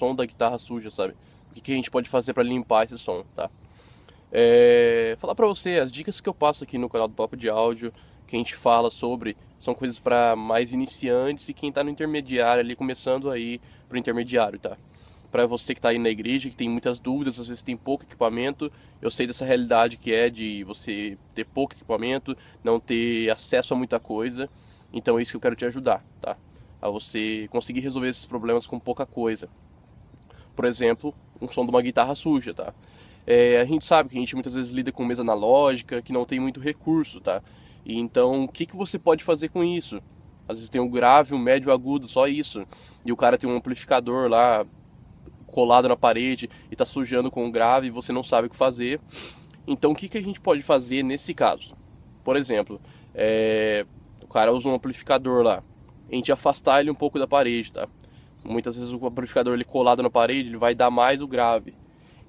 som da guitarra suja, sabe? O que, que a gente pode fazer para limpar esse som, tá? É, falar para você, as dicas que eu passo aqui no canal do Papo de Áudio, que a gente fala sobre, são coisas para mais iniciantes e quem está no intermediário ali, começando aí pro intermediário, tá? Para você que está aí na igreja, que tem muitas dúvidas, às vezes tem pouco equipamento, eu sei dessa realidade que é de você ter pouco equipamento, não ter acesso a muita coisa, então é isso que eu quero te ajudar, tá? A você conseguir resolver esses problemas com pouca coisa. Por exemplo, um som de uma guitarra suja, tá? É, a gente sabe que a gente muitas vezes lida com mesa analógica, que não tem muito recurso, tá? E então, o que, que você pode fazer com isso? Às vezes tem um grave, um médio, um agudo, só isso. E o cara tem um amplificador lá colado na parede e tá sujando com o grave e você não sabe o que fazer. Então, o que, que a gente pode fazer nesse caso? Por exemplo, é, o cara usa um amplificador lá. A gente afastar ele um pouco da parede, tá? Muitas vezes o amplificador ele colado na parede, ele vai dar mais o grave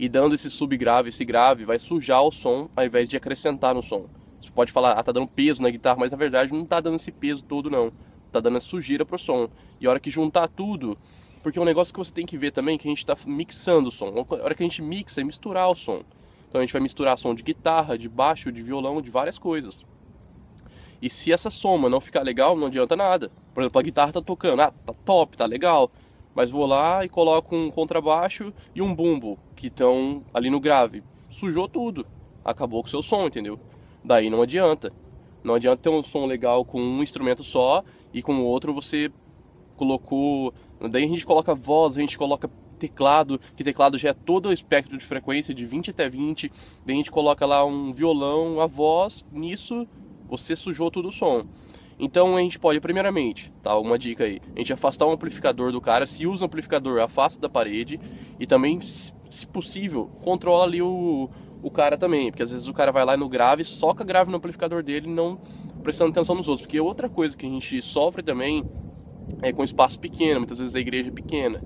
e dando esse subgrave, esse grave, vai sujar o som ao invés de acrescentar no som. Você pode falar, ah, tá dando peso na guitarra, mas na verdade não tá dando esse peso todo não. Tá dando a sujeira pro som. E a hora que juntar tudo, porque é um negócio que você tem que ver também que a gente tá mixando o som. A hora que a gente mixa é misturar o som. Então a gente vai misturar som de guitarra, de baixo, de violão, de várias coisas. E se essa soma não ficar legal, não adianta nada. Por exemplo, a guitarra tá tocando, ah, tá top, tá legal mas vou lá e coloco um contrabaixo e um bumbo que estão ali no grave. Sujou tudo, acabou com o seu som, entendeu? Daí não adianta. Não adianta ter um som legal com um instrumento só e com o outro você colocou. Daí a gente coloca voz, a gente coloca teclado, que teclado já é todo o espectro de frequência de 20 até 20. Daí a gente coloca lá um violão, a voz, nisso você sujou todo o som. Então a gente pode, primeiramente, tá? Uma dica aí, a gente afastar o amplificador do cara, se usa o amplificador, afasta da parede e também, se possível, controla ali o, o cara também, porque às vezes o cara vai lá no grave, soca grave no amplificador dele não prestando atenção nos outros, porque outra coisa que a gente sofre também é com espaço pequeno, muitas vezes a igreja é pequena.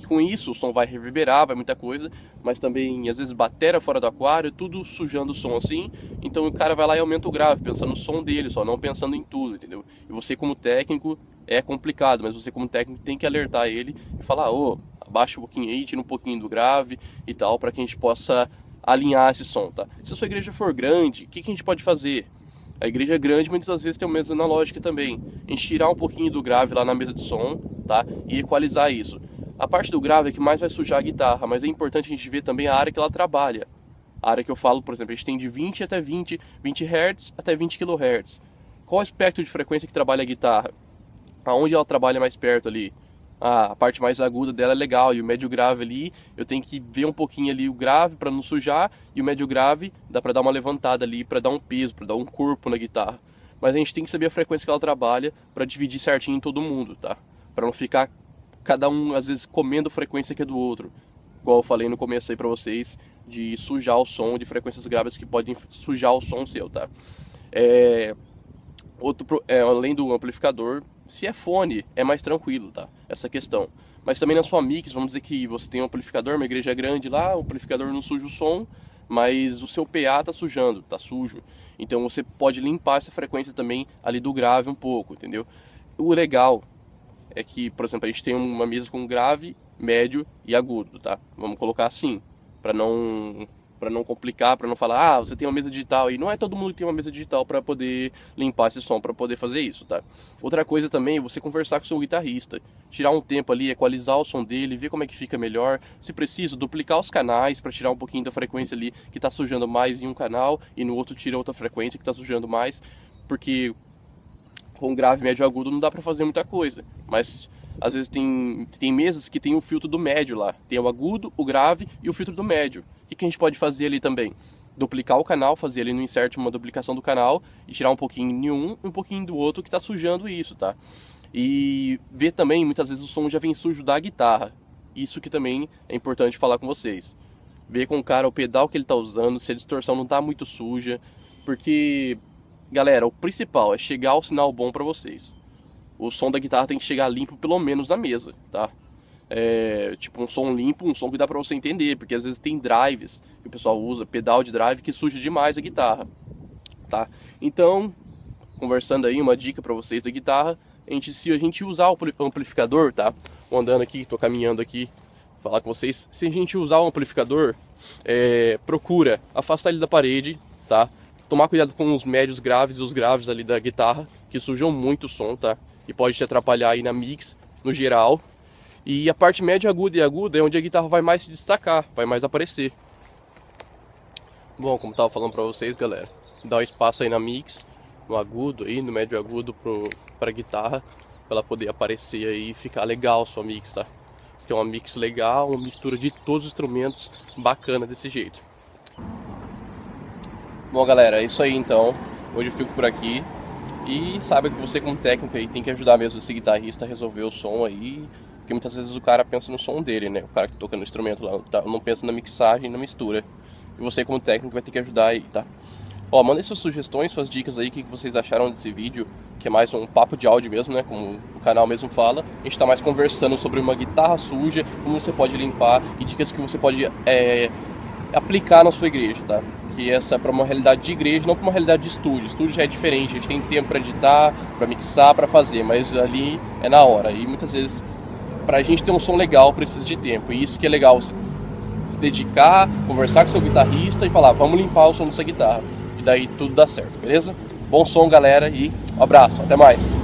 E com isso o som vai reverberar, vai muita coisa, mas também às vezes bateria fora do aquário, tudo sujando o som assim. Então o cara vai lá e aumenta o grave, pensando no som dele só, não pensando em tudo, entendeu? E você como técnico é complicado, mas você como técnico tem que alertar ele e falar, ô, oh, abaixa um pouquinho aí, tira um pouquinho do grave e tal, para que a gente possa alinhar esse som, tá? Se a sua igreja for grande, o que, que a gente pode fazer? A igreja é grande, muitas vezes tem uma mesa analógica também. A gente tirar um pouquinho do grave lá na mesa de som, tá? E equalizar isso. A parte do grave é que mais vai sujar a guitarra, mas é importante a gente ver também a área que ela trabalha. A área que eu falo, por exemplo, a gente tem de 20 até 20, 20 Hz até 20 kHz. Qual o espectro de frequência que trabalha a guitarra? Aonde ela trabalha mais perto ali? Ah, a parte mais aguda dela é legal e o médio grave ali, eu tenho que ver um pouquinho ali o grave para não sujar e o médio grave dá para dar uma levantada ali, para dar um peso, para dar um corpo na guitarra. Mas a gente tem que saber a frequência que ela trabalha para dividir certinho em todo mundo, tá? Para não ficar cada um às vezes comendo frequência que é do outro. Igual eu falei no começo aí pra vocês, de sujar o som, de frequências graves que podem sujar o som seu, tá? É, outro, é, além do amplificador, se é fone, é mais tranquilo, tá? Essa questão. Mas também na sua mix, vamos dizer que você tem um amplificador, uma igreja grande lá, o amplificador não suja o som, mas o seu PA tá sujando, tá sujo. Então você pode limpar essa frequência também ali do grave um pouco, entendeu? O legal é que, por exemplo, a gente tem uma mesa com grave, médio e agudo, tá? Vamos colocar assim, para não para não complicar, para não falar, ah, você tem uma mesa digital e não é todo mundo que tem uma mesa digital para poder limpar esse som, para poder fazer isso, tá? Outra coisa também é você conversar com o seu guitarrista, tirar um tempo ali, equalizar o som dele, ver como é que fica melhor, se preciso, duplicar os canais para tirar um pouquinho da frequência ali que está sujando mais em um canal e no outro tira outra frequência que está sujando mais, porque com grave, médio agudo não dá para fazer muita coisa. Mas às vezes tem, tem mesas que tem o filtro do médio lá. Tem o agudo, o grave e o filtro do médio. O que, que a gente pode fazer ali também? Duplicar o canal, fazer ali no insert uma duplicação do canal e tirar um pouquinho de um e um pouquinho do outro que está sujando isso, tá? E ver também, muitas vezes o som já vem sujo da guitarra. Isso que também é importante falar com vocês. Ver com o cara o pedal que ele está usando, se a distorção não está muito suja, porque Galera, o principal é chegar ao sinal bom para vocês. O som da guitarra tem que chegar limpo pelo menos na mesa, tá? É, tipo um som limpo, um som que dá para você entender, porque às vezes tem drives que o pessoal usa, pedal de drive que suja demais a guitarra, tá? Então, conversando aí uma dica para vocês da guitarra, a gente, se a gente usar o amplificador, tá? Vou andando aqui, tô caminhando aqui falar com vocês, se a gente usar um amplificador, é, procura afastar ele da parede, tá? Tomar cuidado com os médios graves e os graves ali da guitarra, que sujam muito o som, tá? E pode te atrapalhar aí na mix, no geral. E a parte média aguda e aguda é onde a guitarra vai mais se destacar, vai mais aparecer. Bom, como tava falando pra vocês, galera, dá um espaço aí na mix, no agudo aí, no médio agudo pro, pra guitarra, pra ela poder aparecer aí e ficar legal a sua mix, tá? Você tem uma mix legal, uma mistura de todos os instrumentos bacana desse jeito. Bom, galera, é isso aí então. Hoje eu fico por aqui. E sabe que você como técnico aí tem que ajudar mesmo esse guitarrista a resolver o som aí. Porque muitas vezes o cara pensa no som dele, né? O cara que toca no instrumento lá, tá? não pensa na mixagem, na mistura. E você como técnico vai ter que ajudar aí, tá? Ó, mandem suas sugestões, suas dicas aí, o que vocês acharam desse vídeo, que é mais um papo de áudio mesmo, né? Como o canal mesmo fala. A gente tá mais conversando sobre uma guitarra suja, como você pode limpar e dicas que você pode é, aplicar na sua igreja, tá? Que essa é para uma realidade de igreja, não para uma realidade de estúdio. Estúdio já é diferente, a gente tem tempo para editar, para mixar, para fazer, mas ali é na hora. E muitas vezes, para a gente ter um som legal, precisa de tempo. E isso que é legal se dedicar, conversar com seu guitarrista e falar, vamos limpar o som dessa guitarra. E daí tudo dá certo, beleza? Bom som, galera, e um abraço, até mais.